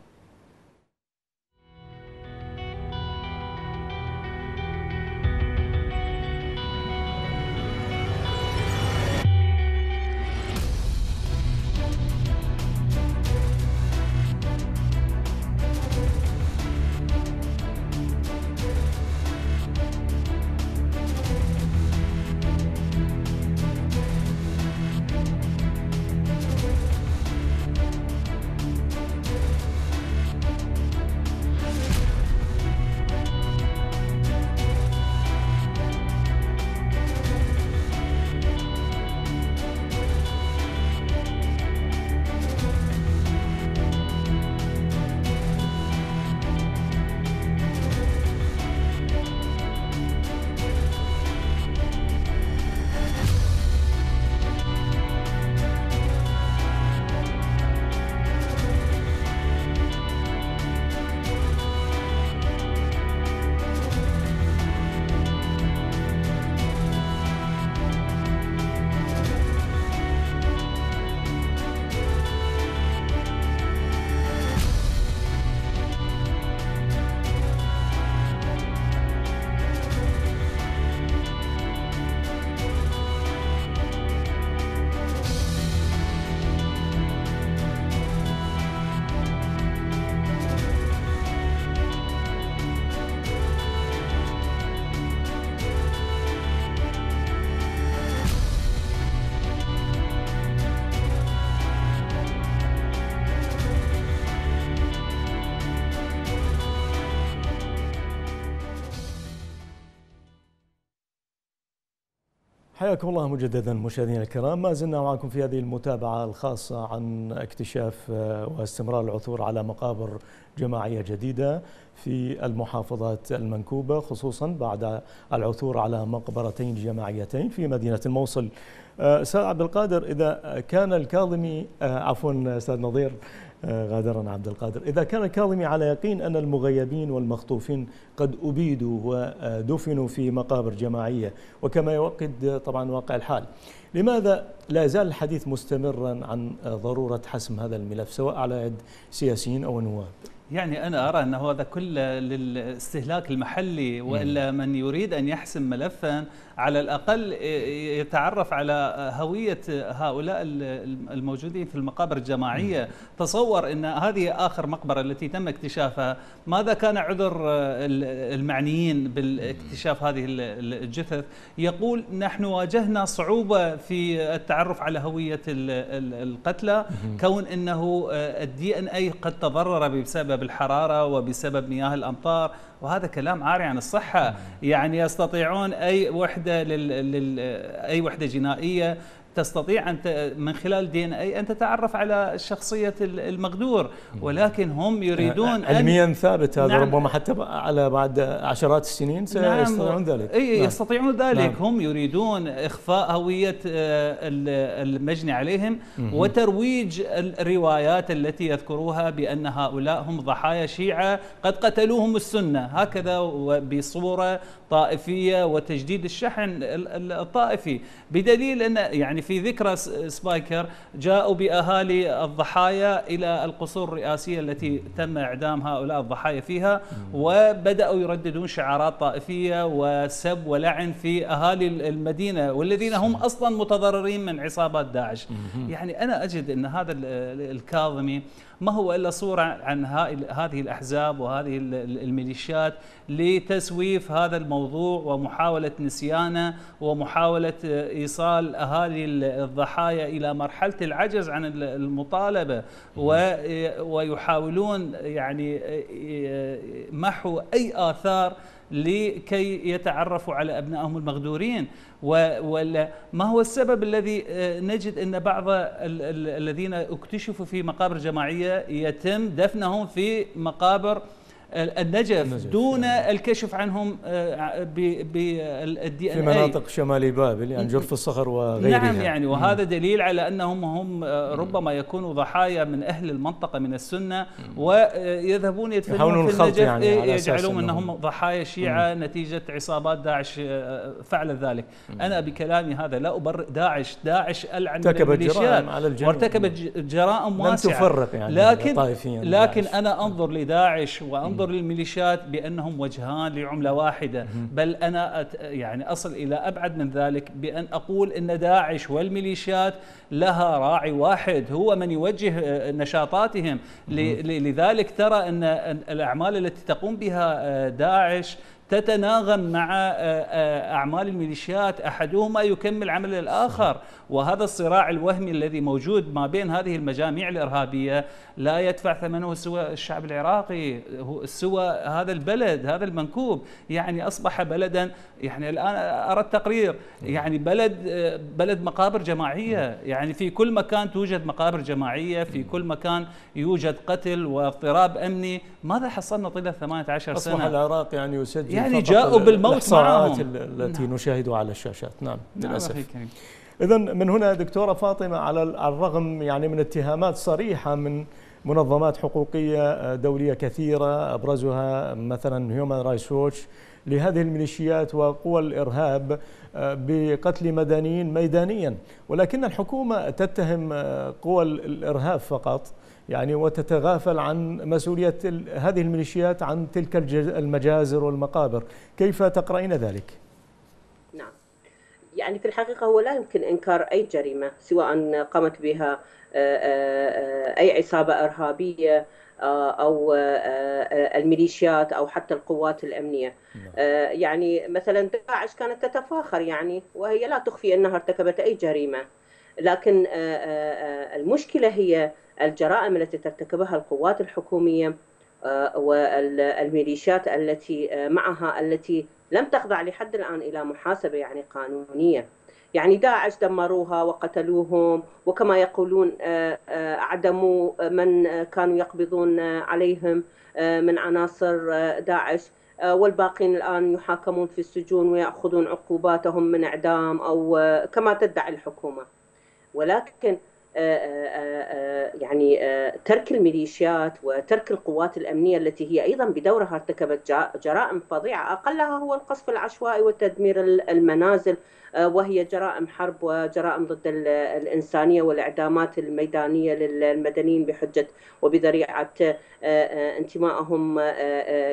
حياكم الله مجددا مشاهدينا الكرام. ما زلنا معكم في هذه المتابعة الخاصة عن اكتشاف آه، واستمرار العثور على مقابر جماعية جديدة في المحافظات المنكوبة خصوصا بعد العثور على مقبرتين جماعيتين في مدينة الموصل. آه، أستاذ عبد القادر إذا كان الكاظمي آه، عفوا أستاذ نظير آه، غادرنا عبد القادر. إذا كان الكاظمي على يقين أن المغيبين والمخطوفين قد أبيدوا ودفنوا في مقابر جماعية وكما يؤكد طبعا واقع الحال لماذا لا زال الحديث مستمرا عن ضرورة حسم هذا الملف سواء على يد سياسيين أو نواب؟ يعني أنا أرى أن هذا كله للإستهلاك المحلي وإلا من يريد أن يحسم ملفا على الأقل يتعرف على هوية هؤلاء الموجودين في المقابر الجماعية. تصور إن هذه آخر مقبرة التي تم اكتشافها ماذا كان عذر المعنيين بالاكتشاف هذه الجثث؟ يقول نحن واجهنا صعوبة في التعرف على هوية القتلى. كون إنه الدي ان اي قد تضرر بسبب الحرارة وبسبب مياه الأمطار. وهذا كلام عاري عن الصحة. يعني يستطيعون أي وحدة لل... لل... أي وحدة جنائية تستطيع أن من خلال دي ان اي أن تتعرف على شخصيه المغدور. ولكن هم يريدون علميا ثابت هذا نعم. ربما حتى على بعد عشرات السنين سيستطيعون نعم. ذلك. إي نعم. يستطيعون ذلك. نعم. هم يريدون إخفاء هوية آه، المجني عليهم وترويج الروايات التي يذكروها بأن هؤلاء هم ضحايا شيعة قد قتلوهم السنة. هكذا بصورة طائفية وتجديد الشحن الطائفي. بدليل أن يعني في ذكرى سبايكر جاءوا بأهالي الضحايا إلى القصور الرئاسية التي تم إعدام هؤلاء الضحايا فيها وبدأوا يرددون شعارات طائفية وسب ولعن في أهالي المدينة والذين هم أصلا متضررين من عصابات داعش. يعني أنا أجد أن هذا الكاظمي ما هو إلا صورة عن هذه الأحزاب وهذه الميليشيات لتسويف هذا الموضوع ومحاولة نسيانه ومحاولة إيصال أهالي الضحايا إلى مرحلة العجز عن المطالبة. ويحاولون يعني محو أي آثار لكي يتعرفوا على أبنائهم المغدورين. ولا ما هو السبب الذي آه، نجد إن بعض الذين اكتشفوا في مقابر جماعية يتم دفنهم في مقابر النجف دون الكشف عنهم آه، بالدي إن في مناطق شمالي بابل يعني جرف الصخر وغيرها. نعم يعني وهذا دليل على أنهم هم آه، ربما يكونوا ضحايا من أهل المنطقة من السنة ويذهبون يدفنون في النجف يعني يجعلون انهم ضحايا شيعة نتيجة عصابات داعش آه، فعلت ذلك. أنا بكلامي هذا لا أبرئ داعش داعش العن ارتكبت جرائم على الجنوب. وارتكبت جرائم واسعة. لم تفرق يعني لكن لكن أنا أنظر لداعش وأنظر انظر للميليشيات بأنهم وجهان لعملة واحدة. بل أنا يعني أصل إلى أبعد من ذلك بأن أقول إن داعش والميليشيات لها راعي واحد هو من يوجه نشاطاتهم. لذلك ترى إن الأعمال التي تقوم بها داعش تتناغم مع آه، آه، أعمال الميليشيات أحدهما يكمل عمل الآخر. وهذا الصراع الوهمي الذي موجود ما بين هذه المجاميع الإرهابية لا يدفع ثمنه سوى الشعب العراقي سوى هذا البلد هذا المنكوب. يعني أصبح بلدا يعني الآن أرى التقرير يعني بلد آه، بلد مقابر جماعية. يعني في كل مكان توجد مقابر جماعية في كل مكان يوجد قتل واضطراب أمني. ماذا حصلنا طيلة 18 سنة أصبح العراق يعني يسجل يعني جاءوا بالموت معهم التي نعم. نشاهدها على الشاشات. نعم, نعم للأسف. اذا من هنا دكتورة فاطمة على الرغم يعني من اتهامات صريحة من منظمات حقوقية دولية كثيرة أبرزها مثلا هيومن رايتس ووتش لهذه الميليشيات وقوى الإرهاب آه، بقتل مدنيين ميدانيا. ولكن الحكومة تتهم آه، قوى الإرهاب فقط. يعني وتتغافل عن مسؤولية هذه الميليشيات عن تلك المجازر والمقابر كيف تقرأين ذلك؟ نعم يعني في الحقيقة هو لا يمكن إنكار أي جريمة سواء قامت بها آه، آه، أي عصابة إرهابية آه، أو الميليشيات أو حتى القوات الأمنية نعم. يعني مثلا داعش كانت تتفاخر يعني وهي لا تخفي أنها ارتكبت أي جريمة لكن المشكلة هي الجرائم التي ترتكبها القوات الحكومية آه، والميليشيات التي آه، معها التي لم تخضع لحد الآن إلى محاسبة يعني قانونية. يعني داعش دمروها وقتلوهم وكما يقولون آه، عدموا من كانوا يقبضون عليهم من عناصر داعش والباقين الآن يحاكمون في السجون ويأخذون عقوباتهم من إعدام أو كما تدعي الحكومة. ولكن يعني ترك الميليشيات وترك القوات الأمنية التي هي أيضا بدورها ارتكبت جرائم فظيعة أقلها هو القصف العشوائي وتدمير المنازل وهي جرائم حرب وجرائم ضد الإنسانية والإعدامات الميدانية للمدنيين بحجة وبذريعة انتمائهم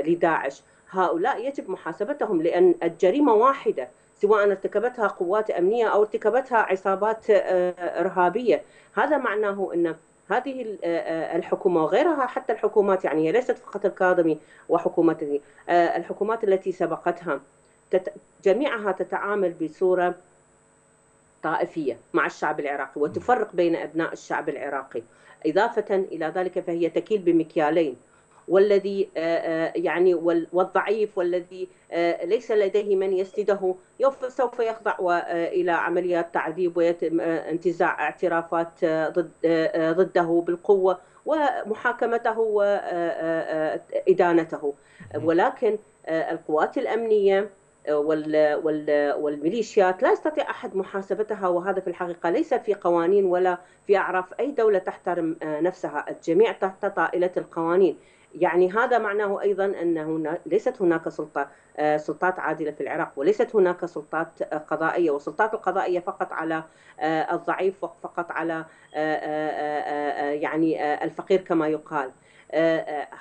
لداعش. هؤلاء يجب محاسبتهم لأن الجريمة واحدة سواء ارتكبتها قوات أمنية أو ارتكبتها عصابات إرهابية. هذا معناه إن هذه الحكومة وغيرها حتى الحكومات يعني هي ليست فقط الكاظمي وحكومته الحكومات التي سبقتها جميعها تتعامل بصورة طائفية مع الشعب العراقي وتفرق بين أبناء الشعب العراقي. إضافة إلى ذلك فهي تكيل بمكيالين. والذي يعني والضعيف والذي ليس لديه من يسنده سوف يخضع إلى عمليات تعذيب ويتم انتزاع اعترافات ضد ضده بالقوة ومحاكمته وادانته ولكن القوات الأمنية والميليشيات لا يستطيع أحد محاسبتها وهذا في الحقيقة ليس في قوانين ولا في أعراف أي دولة تحترم نفسها، الجميع تحت طائلة القوانين، يعني هذا معناه أيضا انه ليست هناك سلطه سلطات عادلة في العراق وليست هناك سلطات قضائية والسلطات القضائية فقط على الضعيف فقط على يعني الفقير كما يقال.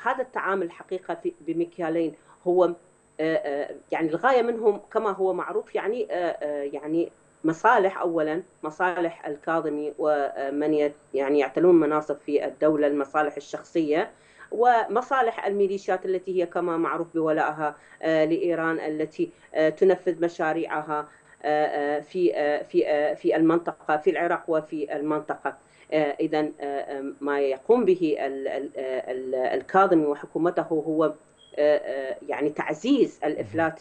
هذا التعامل حقيقه بمكيالين هو يعني الغاية منهم كما هو معروف يعني يعني مصالح اولا مصالح الكاظمي ومن يعني يعتلون مناصب في الدولة المصالح الشخصية ومصالح الميليشيات التي هي كما معروف بولائها لإيران التي تنفذ مشاريعها في في في المنطقة في العراق وفي المنطقة. اذا ما يقوم به الكاظمي وحكومته هو يعني تعزيز الإفلات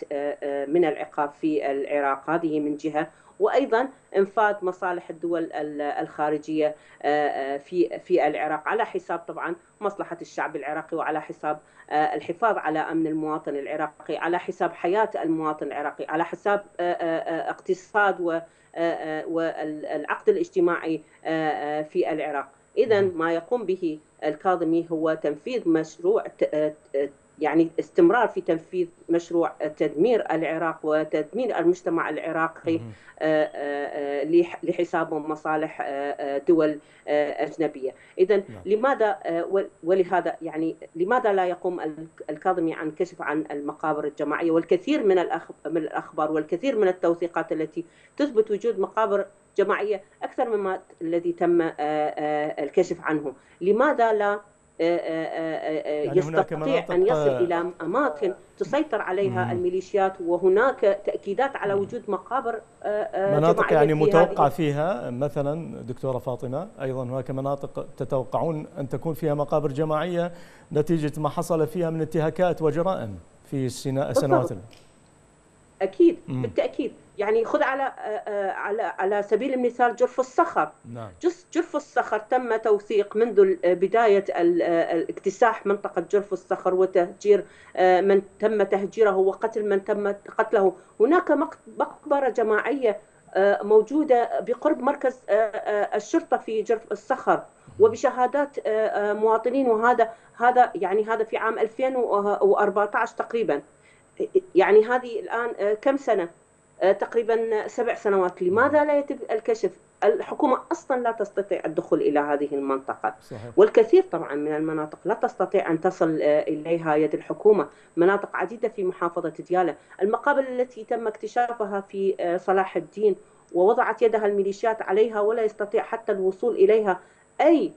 من العقاب في العراق. هذه من جهة. وأيضا انفاذ مصالح الدول الخارجية في في العراق على حساب طبعا مصلحة الشعب العراقي وعلى حساب الحفاظ على أمن المواطن العراقي على حساب حياة المواطن العراقي على حساب اقتصاد والعقد الاجتماعي في العراق. اذا ما يقوم به الكاظمي هو تنفيذ مشروع يعني استمرار في تنفيذ مشروع تدمير العراق وتدمير المجتمع العراقي لحساب مصالح دول أجنبية، اذا لماذا ولهذا يعني لماذا لا يقوم الكاظمي عن كشف عن المقابر الجماعية؟ والكثير من من الأخبار والكثير من التوثيقات التي تثبت وجود مقابر جماعية أكثر مما الذي تم الكشف عنه، لماذا لا يعني يستطيع أن يصل إلى أماكن تسيطر عليها الميليشيات وهناك تأكيدات على وجود مقابر مناطق يعني متوقع فيها مثلا دكتورة فاطمة أيضا هناك مناطق تتوقعون أن تكون فيها مقابر جماعية نتيجة ما حصل فيها من انتهاكات وجرائم في السنوات أكيد بالتأكيد. يعني خذ على على على سبيل المثال جرف الصخر. نعم. جرف الصخر تم توثيق منذ بداية الاكتساح منطقة جرف الصخر وتهجير من تم تهجيره وقتل من تم قتله. هناك مقبرة جماعية موجودة بقرب مركز الشرطة في جرف الصخر. وبشهادات مواطنين وهذا هذا يعني هذا في عام 2014 تقريبا. يعني هذه الآن كم سنة؟ تقريبا سبع سنوات. لماذا لا يتم الكشف؟ الحكومة أصلا لا تستطيع الدخول إلى هذه المنطقة. صحيح. والكثير طبعا من المناطق لا تستطيع أن تصل إليها يد الحكومة. مناطق عديدة في محافظة ديالى. المقابر التي تم اكتشافها في صلاح الدين ووضعت يدها الميليشيات عليها ولا يستطيع حتى الوصول إليها أي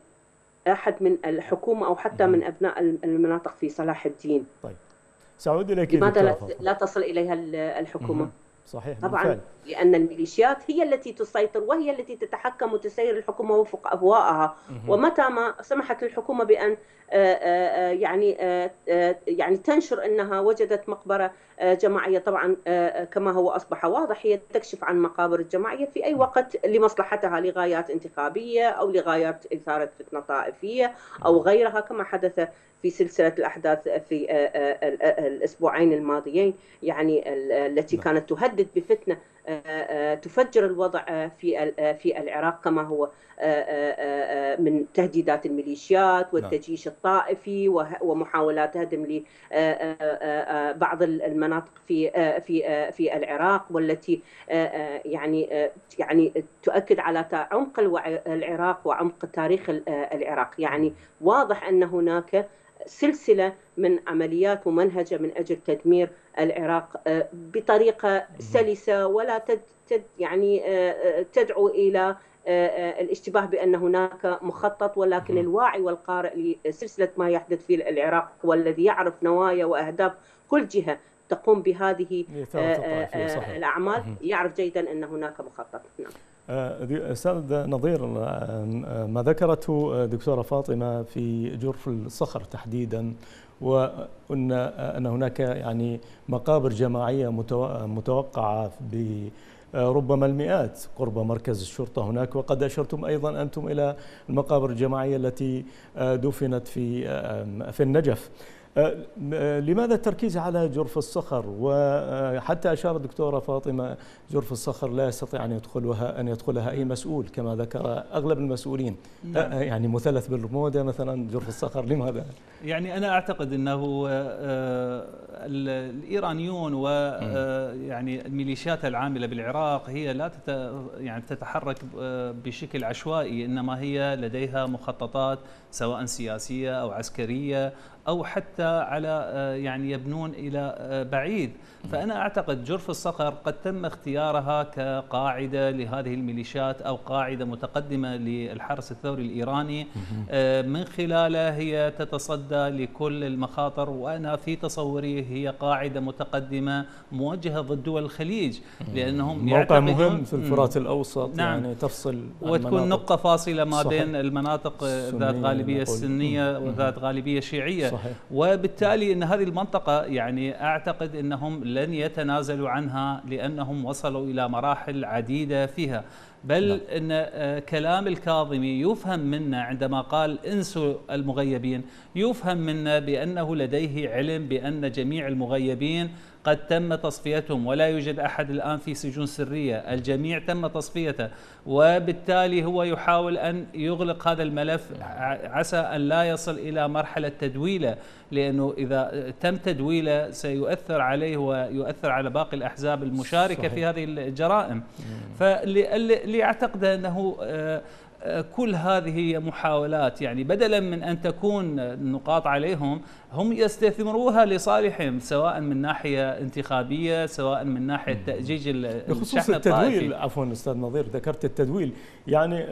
أحد من الحكومة أو حتى من أبناء المناطق في صلاح الدين. طيب. سأعود إليك لماذا لا تصل إليها الحكومة؟ صحيح طبعا بالفعل. لأن الميليشيات هي التي تسيطر وهي التي تتحكم وتسير الحكومة وفق أهوائها. ومتى ما سمحت الحكومة بأن يعني يعني تنشر أنها وجدت مقبرة جماعية. طبعا كما هو أصبح واضح هي تكشف عن مقابر الجماعية في أي وقت لمصلحتها لغايات انتخابية أو لغايات إثارة فتنة طائفية أو غيرها كما حدث في سلسلة الأحداث في الأسبوعين الماضيين يعني التي كانت تهدد بفتنة تفجر الوضع في في العراق كما هو من تهديدات الميليشيات والتجيش الطائفي ومحاولات هدم لبعض المناطق في في في العراق والتي يعني يعني تؤكد على عمق العراق وعمق تاريخ العراق. يعني واضح أن هناك سلسلة من عمليات ممنهجه من أجل تدمير العراق بطريقة سلسة ولا تد يعني تدعو إلى الاشتباه بأن هناك مخطط ولكن الواعي والقارئ لسلسلة ما يحدث في العراق والذي يعرف نوايا وأهداف. كل جهة تقوم بهذه الأعمال يعرف جيدا أن هناك مخطط. نعم. أستاذ نظير ما ذكرته دكتورة فاطمة في جرف الصخر تحديدا وأن أن هناك يعني مقابر جماعية متوقعة ربما المئات قرب مركز الشرطة هناك. وقد أشرتم أيضا أنتم إلى المقابر الجماعية التي دفنت في في النجف. لماذا التركيز على جرف الصخر وحتى أشار الدكتورة فاطمة جرف الصخر لا يستطيع أن يدخلها أن يدخلها أي مسؤول كما ذكر أغلب المسؤولين نعم. يعني مثلث بالرمودة مثلا جرف الصخر لماذا؟ يعني أنا أعتقد إنه الإيرانيون ويعني الميليشيات العاملة بالعراق هي لا يعني تتحرك بشكل عشوائي إنما هي لديها مخططات سواء سياسية أو عسكرية أو حتى على يعني يبنون إلى بعيد. فأنا أعتقد جرف الصقر قد تم اختيارها كقاعدة لهذه الميليشيات أو قاعدة متقدمة للحرس الثوري الإيراني. من خلاله هي تتصدى لكل المخاطر وأنا في تصوري هي قاعدة متقدمة موجهة ضد دول الخليج لأنهم موقع مهم في الفرات الأوسط نعم. يعني تفصل وتكون نقطة فاصلة ما صحيح. بين المناطق ذات غالبية سنية وذات غالبية شيعية. صحيح وبالتالي إن هذه المنطقة يعني أعتقد إنهم لن يتنازلوا عنها لأنهم وصلوا إلى مراحل عديدة فيها بل لا. إن كلام الكاظمي يفهم منا عندما قال انسوا المغيبين يفهم منا بأنه لديه علم بأن جميع المغيبين قد تم تصفيتهم ولا يوجد أحد الآن في سجون سرية، الجميع تم تصفيته وبالتالي هو يحاول أن يغلق هذا الملف. عسى أن لا يصل إلى مرحلة تدويله لأنه إذا تم تدويله سيؤثر عليه ويؤثر على باقي الأحزاب المشاركة صحيح. في هذه الجرائم. فاللي اعتقد أنه كل هذه محاولات. يعني بدلا من أن تكون النقاط عليهم هم يستثمروها لصالحهم سواء من ناحية انتخابية سواء من ناحية تأجيج بخصوص التدويل. عفوا أستاذ نظير ذكرت التدويل. يعني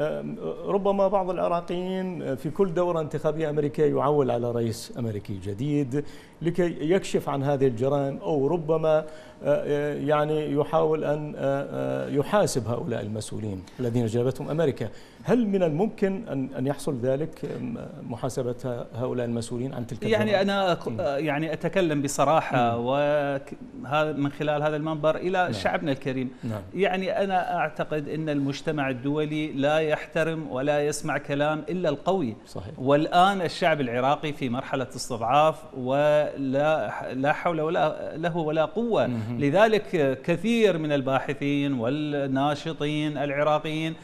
ربما بعض العراقيين في كل دورة انتخابية أمريكية يعول على رئيس أمريكي جديد لكي يكشف عن هذه الجرائم أو ربما يعني يحاول أن يحاسب هؤلاء المسؤولين الذين جابتهم أمريكا هل من الممكن أن أن يحصل ذلك محاسبة هؤلاء المسؤولين عن تلك يعني أنا يعني أتكلم بصراحة وهذا من خلال هذا المنبر إلى نعم. شعبنا الكريم نعم. يعني أنا أعتقد إن المجتمع الدولي لا يحترم ولا يسمع كلام إلا القوي صحيح. والآن الشعب العراقي في مرحلة استضعاف ولا لا حول ولا له ولا قوة مم. لذلك كثير من الباحثين والناشطين العراقيين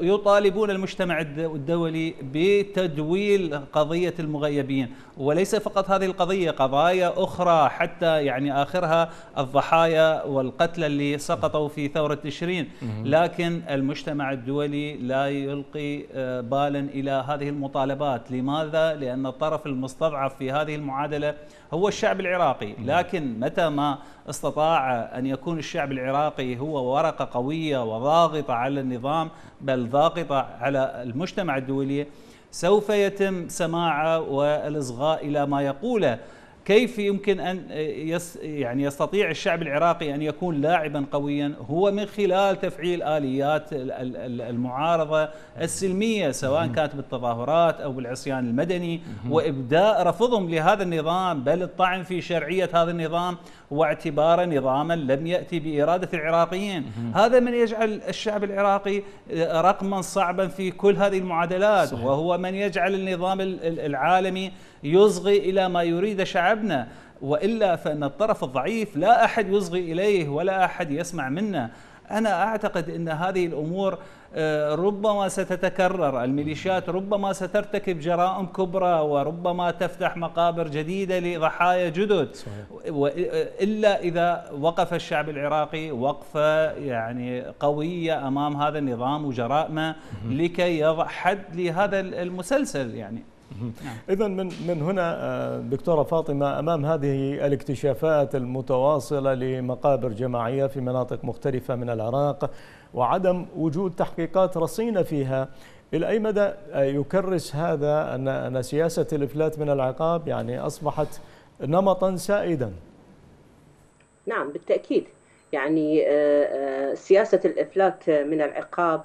يطالبون المجتمع الدولي بتدويل قضية المغيبين وليس فقط هذه القضية قضايا أخرى حتى يعني آخرها الضحايا والقتلى اللي سقطوا في ثورة تشرين لكن المجتمع الدولي لا يلقي بالا إلى هذه المطالبات. لماذا؟ لأن الطرف المستضعف في هذه المعادلة هو الشعب العراقي. لكن متى ما استطاع أن يكون الشعب العراقي هو ورقة قوية وضاغطة على النظام بل ضاغطة على المجتمع الدولي. سوف يتم سماعه والإصغاء إلى ما يقوله كيف يمكن أن يس يعني يستطيع الشعب العراقي أن يكون لاعبا قويا؟ هو من خلال تفعيل آليات المعارضة السلمية سواء كانت بالتظاهرات أو بالعصيان المدني وإبداء رفضهم لهذا النظام بل الطعن في شرعية هذا النظام واعتباره نظاما لم يأتي بإرادة العراقيين. هذا من يجعل الشعب العراقي رقما صعبا في كل هذه المعادلات صحيح. وهو من يجعل النظام العالمي يصغي إلى ما يريد شعبنا وإلا فإن الطرف الضعيف لا أحد يصغي إليه ولا أحد يسمع منه أنا أعتقد أن هذه الأمور آه، ربما ستتكرر الميليشيات ربما سترتكب جرائم كبرى وربما تفتح مقابر جديدة لضحايا جدد صحيح. إلا إذا وقف الشعب العراقي وقفة يعني قوية أمام هذا النظام وجرائمه لكي يضع حد لهذا المسلسل يعني. إذا من من هنا آه، دكتورة فاطمة أمام هذه الاكتشافات المتواصلة لمقابر جماعية في مناطق مختلفة من العراق وعدم وجود تحقيقات رصينة فيها إلى أي مدى آه، يكرس هذا أن أن سياسة الإفلات من العقاب يعني أصبحت نمطا سائدا؟ نعم بالتأكيد. يعني آه، سياسة الإفلات من العقاب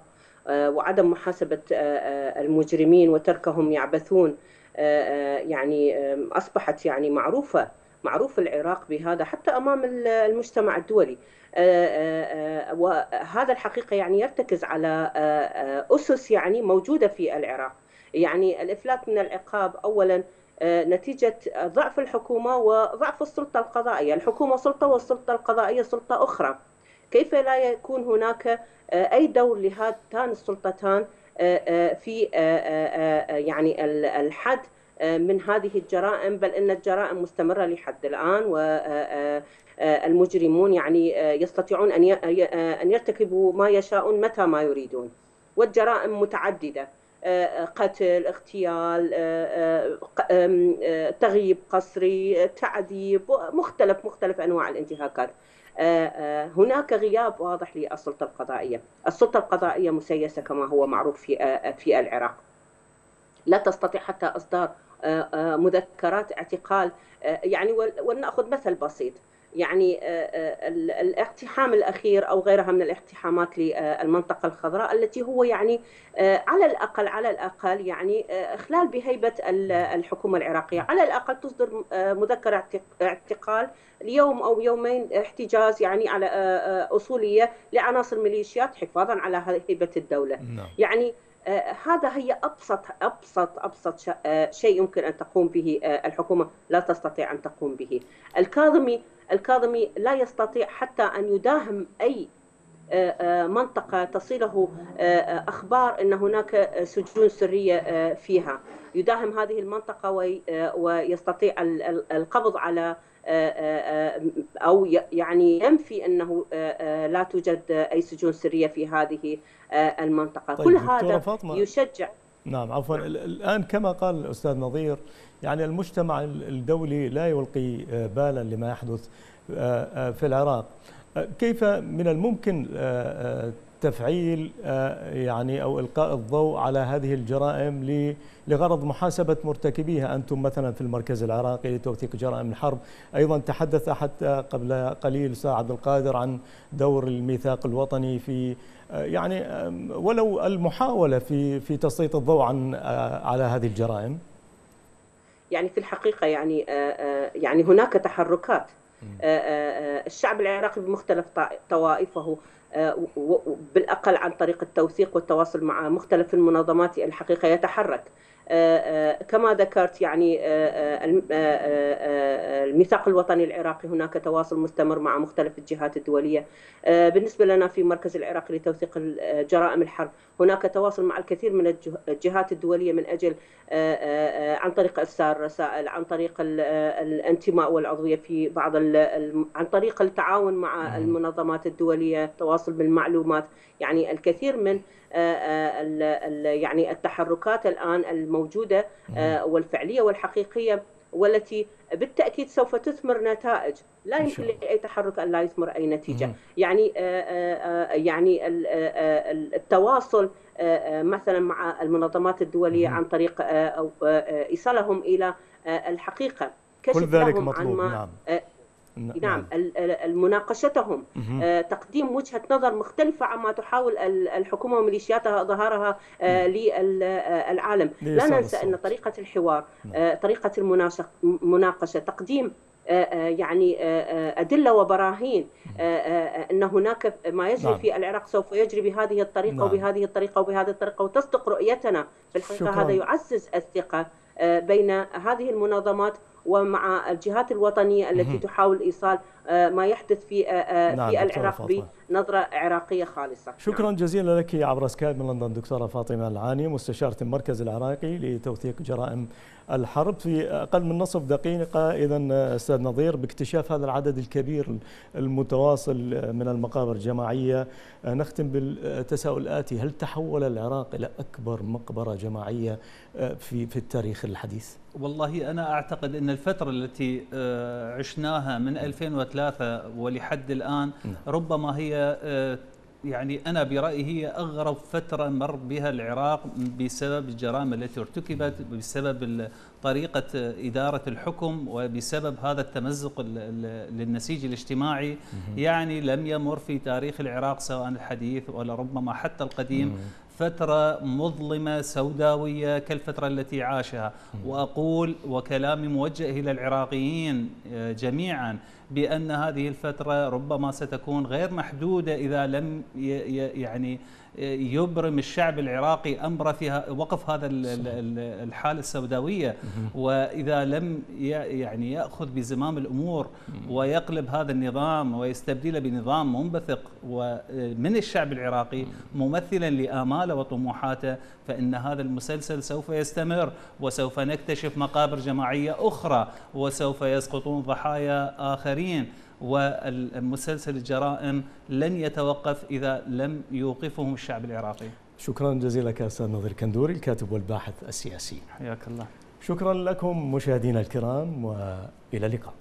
وعدم محاسبة المجرمين وتركهم يعبثون يعني أصبحت يعني معروفة معروف العراق بهذا حتى أمام المجتمع الدولي. وهذا الحقيقة يعني يرتكز على أسس يعني موجودة في العراق. يعني الإفلات من العقاب أولا نتيجة ضعف الحكومة وضعف السلطة القضائية. الحكومة سلطة والسلطة القضائية سلطة أخرى. كيف لا يكون هناك أي دور لهاتان السلطتان في يعني الحد من هذه الجرائم؟ بل إن الجرائم مستمرة لحد الآن والمجرمون يعني يستطيعون أن أن يرتكبوا ما يشاءون متى ما يريدون. والجرائم متعددة قتل اغتيال تغييب قسري تعذيب مختلف مختلف أنواع الانتهاكات. هناك غياب واضح للسلطة القضائية. السلطة القضائية مسيسة كما هو معروف في في العراق. لا تستطيع حتى إصدار مذكرات اعتقال يعني ولنأخذ مثل بسيط. يعني الاقتحام الأخير أو غيرها من الاقتحامات للمنطقة الخضراء التي هو يعني على الأقل على الأقل يعني إخلال بهيبة الحكومة العراقية، على الأقل تصدر مذكره اعتقال ليوم أو يومين احتجاز يعني على أصولية لعناصر ميليشيات حفاظا على هيبة الدولة. نعم. يعني آه، هذا هي أبسط أبسط أبسط آه، شيء يمكن أن تقوم به آه، الحكومة لا تستطيع أن تقوم به. الكاظمي الكاظمي لا يستطيع حتى أن يداهم أي منطقة تصله أخبار أن هناك سجون سرية فيها. يداهم هذه المنطقة ويستطيع القبض على أو يعني ينفي أنه لا توجد أي سجون سرية في هذه المنطقة. طيب كل هذا يشجع نعم عفوا. الآن كما قال الأستاذ نظير يعني المجتمع الدولي لا يلقي بالا لما يحدث في العراق. كيف من الممكن تفعيل آه، يعني أو إلقاء الضوء على هذه الجرائم لغرض محاسبة مرتكبيها. أنتم مثلا في المركز العراقي لتوثيق جرائم الحرب أيضا تحدث حتى قبل قليل أستاذ عبد القادر عن دور الميثاق الوطني في آه، يعني ولو المحاولة في في تسليط الضوء عن آه، على هذه الجرائم. يعني في الحقيقة يعني يعني هناك تحركات. الشعب العراقي بمختلف طوائفه بالأقل عن طريق التوثيق والتواصل مع مختلف المنظمات الحقيقة يتحرك. كما ذكرت يعني آه، الميثاق الوطني العراقي هناك تواصل مستمر مع مختلف الجهات الدولية بالنسبة لنا في مركز العراقي لتوثيق جرائم الحرب هناك تواصل مع الكثير من الجهات الدولية من أجل عن طريق إرسال الرسائل عن طريق الانتماء والعضوية في بعض عن طريق التعاون مع المنظمات الدولية التواصل بالمعلومات يعني الكثير من يعني التحركات الآن الموجودة والفعلية والحقيقية والتي بالتأكيد سوف تثمر نتائج. لا يمكن لأي تحرك أن لا يثمر أي نتيجة. يعني يعني التواصل مثلا مع المنظمات الدولية عن طريق إيصالهم إلى الحقيقة. كشف كل ذلك لهم مطلوب. عن ما نعم. نعم, نعم. مناقشتهم آه تقديم وجهة نظر مختلفة عما تحاول الحكومة وميليشياتها ظهارها آه للعالم لا ننسى أن طريقة الحوار نعم. آه طريقة المناقشة تقديم آه، آه، يعني آه، أدلة وبراهين أن هناك ما يجري نعم. في العراق سوف يجري بهذه الطريقة نعم. وبهذه الطريقة وبهذه الطريقة وتصدق رؤيتنا في الحقيقة شكرا. هذا يعزز الثقة بين هذه المنظمات ومع الجهات الوطنية التي تحاول إيصال ما يحدث في نعم في العراق بنظرة عراقية خالصة شكرا نعم. جزيلا لك عبر سكايب من لندن دكتورة فاطمة العاني مستشارة المركز العراقي لتوثيق جرائم الحرب في أقل من نصف دقيقة اذا أستاذ نظير باكتشاف هذا العدد الكبير المتواصل من المقابر الجماعية نختم بالتساؤل الاتي هل تحول العراق إلى أكبر مقبرة جماعية في في التاريخ الحديث؟ والله أنا أعتقد إن الفترة التي آه، عشناها من 2003 ولحد الآن نعم. ربما هي آه، يعني أنا برأيي هي أغرب فترة مر بها العراق بسبب الجرائم التي ارتكبت بسبب طريقة إدارة الحكم وبسبب هذا التمزق للنسيج الاجتماعي. يعني لم يمر في تاريخ العراق سواء الحديث ولا ربما حتى القديم. فترة مظلمة سوداوية كالفترة التي عاشها. وأقول وكلامي موجه إلى العراقيين آه، جميعا بأن هذه الفترة ربما ستكون غير محدودة إذا لم يعني يبرم الشعب العراقي أمره في وقف هذا الحالة السوداوية. وإذا لم يعني يأخذ بزمام الأمور ويقلب هذا النظام ويستبدله بنظام منبثق من الشعب العراقي ممثلا لآماله وطموحاته فإن هذا المسلسل سوف يستمر وسوف نكتشف مقابر جماعية أخرى وسوف يسقطون ضحايا آخرين. والمسلسل الجرائم لن يتوقف إذا لم يوقفهم الشعب العراقي. شكرا جزيلا لك أستاذ نظير كندوري الكاتب والباحث السياسي. حياك الله. شكرا لكم مشاهدينا الكرام وإلى اللقاء.